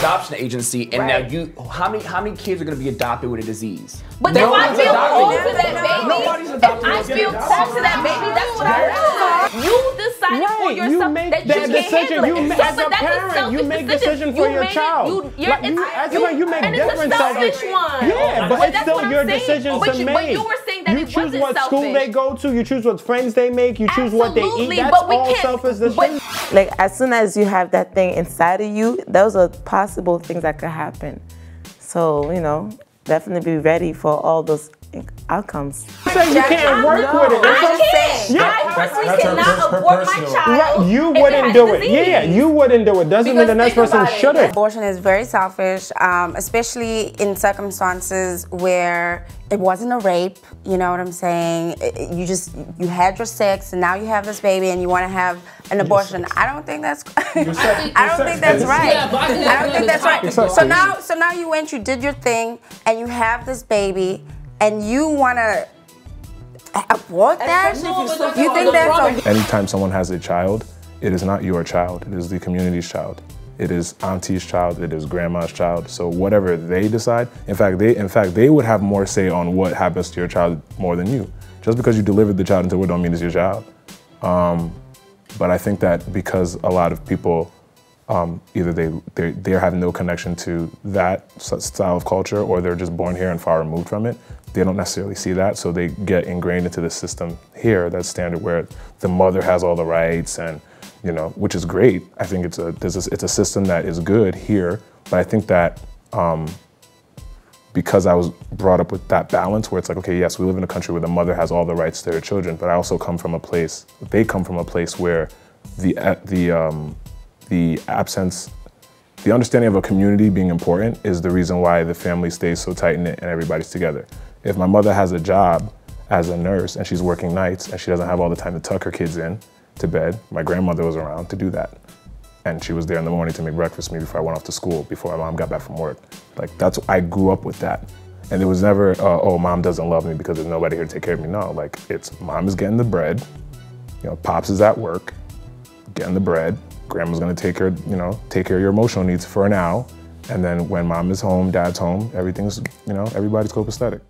adoption agency, and Right. now you, how many how many kids are going to be adopted with a disease? But if I Nobody's feel adopted. close to that baby, Nobody's if I feel adopted. close to that baby, that's what I want. You decided for Right, you yourself make that you can't decision. handle it. You ma- So, as a parent, selfish you make decision. decision for You your made it- child. You, you're, Like, you- it's- as a parent, you make and different it's a selfish selfish- one. Yeah, but it's still your saying. decisions to make. But you were saying that you it choose wasn't what selfish. school they go to. You choose what friends they make. You choose what they eat. Absolutely, That's but we all can't- selfish decisions. Like as soon as you have that thing inside of you, those are possible things that could happen. So you know, definitely be ready for all those outcomes. Say you can't work with it. I can't. Yeah. I personally That's her cannot pers- her abort my child. Right, you wouldn't do it. disease. Yeah, you wouldn't do it. Doesn't mean the next person about it. shouldn't. Abortion is very selfish, um, especially in circumstances where it wasn't a rape. You know what I'm saying? It- it- you just you had your sex, and now you have this baby, and you want to have an abortion. I don't think that's. I don't think that's right. Yeah, I I don't think that's right. So now, so now you went, you did your thing, and you have this baby, and you want to abort that? You think that's okay? Anytime someone has a child, it is not your child, it is the community's child. It is auntie's child, it is grandma's child. So whatever they decide, in fact, they in fact they would have more say on what happens to your child more than you. Just because you delivered the child into the world don't mean it's your child. Um, but I think that because a lot of people um, either they they they have no connection to that style of culture, or they're just born here and far removed from it. They don't necessarily see that, so they get ingrained into the system here that's standard, where the mother has all the rights, and you know, which is great. I think it's a there's a, it's a system that is good here, but I think that um, because I was brought up with that balance where it's like, okay, yes, we live in a country where the mother has all the rights to their children, but I also come from a place, they come from a place where the, the, um, the absence, the understanding of a community being important is the reason why the family stays so tight knit and everybody's together. If my mother has a job as a nurse and she's working nights and she doesn't have all the time to tuck her kids in to bed, my grandmother was around to do that and she was there in the morning to make breakfast for me before I went off to school, before my mom got back from work. Like that's I grew up with that, and it was never, uh, oh, mom doesn't love me because there's nobody here to take care of me. No, like it's mom is getting the bread, you know, pops is at work, getting the bread. Grandma's gonna take care, you know, take care of your emotional needs for now, and then when mom is home, dad's home, everything's, you know, everybody's copacetic.